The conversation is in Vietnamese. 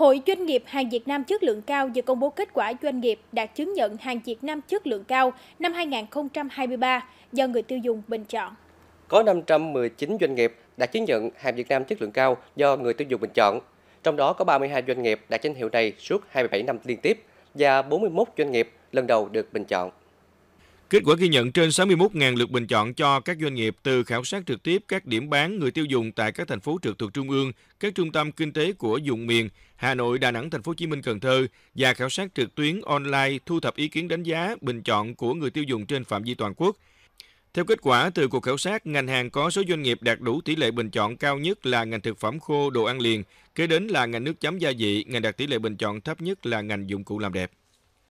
Hội Doanh nghiệp hàng Việt Nam chất lượng cao vừa công bố kết quả doanh nghiệp đạt chứng nhận hàng Việt Nam chất lượng cao năm 2023 do người tiêu dùng bình chọn. Có 519 doanh nghiệp đạt chứng nhận hàng Việt Nam chất lượng cao do người tiêu dùng bình chọn. Trong đó có 32 doanh nghiệp đạt danh hiệu này suốt 27 năm liên tiếp và 41 doanh nghiệp lần đầu được bình chọn. Kết quả ghi nhận trên 61.000 lượt bình chọn cho các doanh nghiệp từ khảo sát trực tiếp các điểm bán người tiêu dùng tại các thành phố trực thuộc trung ương, các trung tâm kinh tế của vùng miền Hà Nội, Đà Nẵng, Thành phố Hồ Chí Minh, Cần Thơ và khảo sát trực tuyến online thu thập ý kiến đánh giá bình chọn của người tiêu dùng trên phạm vi toàn quốc. Theo kết quả từ cuộc khảo sát, ngành hàng có số doanh nghiệp đạt đủ tỷ lệ bình chọn cao nhất là ngành thực phẩm khô, đồ ăn liền, kế đến là ngành nước chấm gia vị, ngành đạt tỷ lệ bình chọn thấp nhất là ngành dụng cụ làm đẹp.